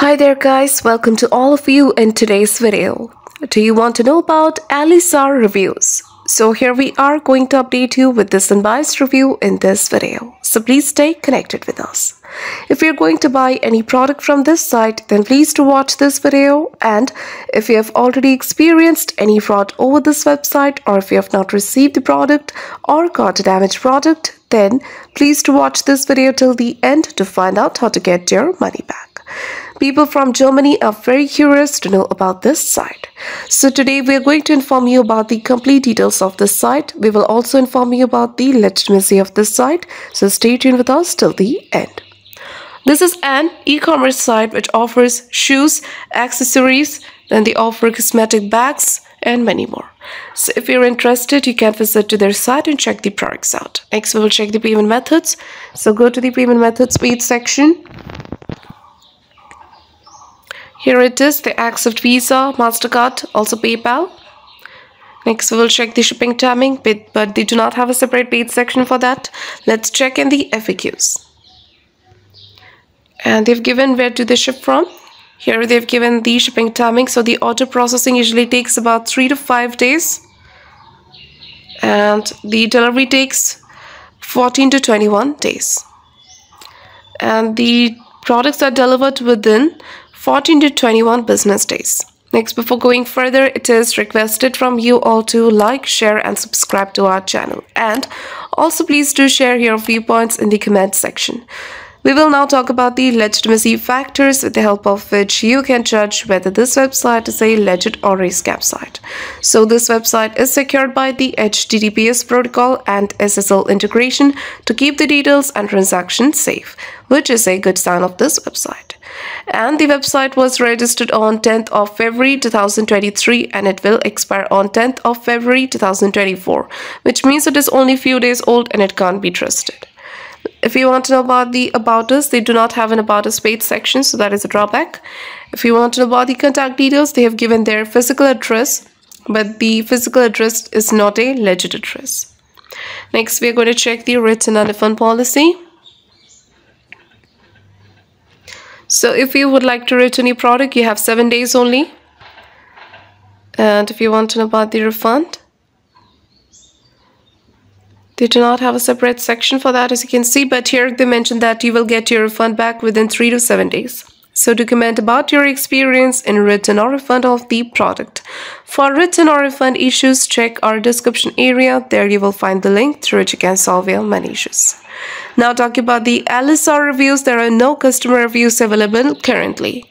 Hi there guys, welcome to all of you in today's video. Do you want to know about Allisar reviews? So here we are going to update you with this unbiased review in this video. So please stay connected with us. If you're going to buy any product from this site, then please do watch this video. And if you have already experienced any fraud over this website or if you have not received the product or got a damaged product, then please do watch this video till the end to find out how to get your money back. People from Germany are very curious to know about this site. So today we are going to inform you about the complete details of this site. We will also inform you about the legitimacy of this site. So stay tuned with us till the end. This is an e-commerce site which offers shoes, accessories, then they offer cosmetic bags and many more. So if you're interested, you can visit to their site and check the products out. Next, we will check the payment methods. So go to the payment methods page section. Here it is, they accept Visa, MasterCard, also PayPal. Next, we will check the shipping timing, but, they do not have a separate page section for that. Let's check in the FAQs. And they've given where do they ship from. Here they've given the shipping timing. So the order processing usually takes about 3 to 5 days. And the delivery takes 14 to 21 days. And the products are delivered within 14 to 21 business days. Next, before going further, it is requested from you all to like, share and subscribe to our channel. And also please do share your viewpoints in the comment section. We will now talk about the legitimacy factors with the help of which you can judge whether this website is a legit or a scam site. So this website is secured by the HTTPS protocol and SSL integration to keep the details and transactions safe, which is a good sign of this website. And the website was registered on 10th of February 2023 and it will expire on 10th of February 2024, which means it is only few days old and it can't be trusted. If you want to know about the About Us, they do not have an About Us page section, so that is a drawback. If you want to know about the contact details, they have given their physical address, but the physical address is not a legit address. Next, we are going to check the and refund policy. So if you would like to return your product, you have seven days only. And if you want to know about the refund, they do not have a separate section for that as you can see, but here they mentioned that you will get your refund back within 3 to 7 days. So to comment about your experience in return or refund of the product. For return or refund issues, check our description area. There you will find the link through which you can solve your money issues. Now talking about the Allisar reviews, there are no customer reviews available currently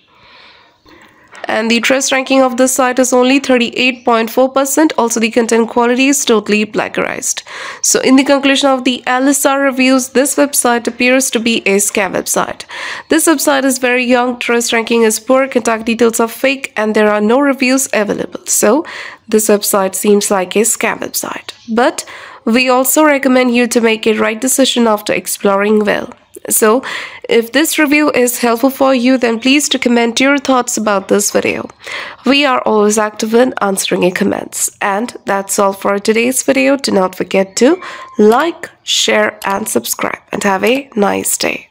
and the trust ranking of this site is only 38.4%. Also, the content quality is totally plagiarized. So, in the conclusion of the Allisar reviews, this website appears to be a scam website. This website is very young, trust ranking is poor, contact details are fake, and there are no reviews available. So, this website seems like a scam website. But we also recommend you to make a right decision after exploring well. So if this review is helpful for you, then please to comment your thoughts about this video. We are always active in answering your comments. And that's all for today's video. Do not forget to like, share and subscribe and have a nice day.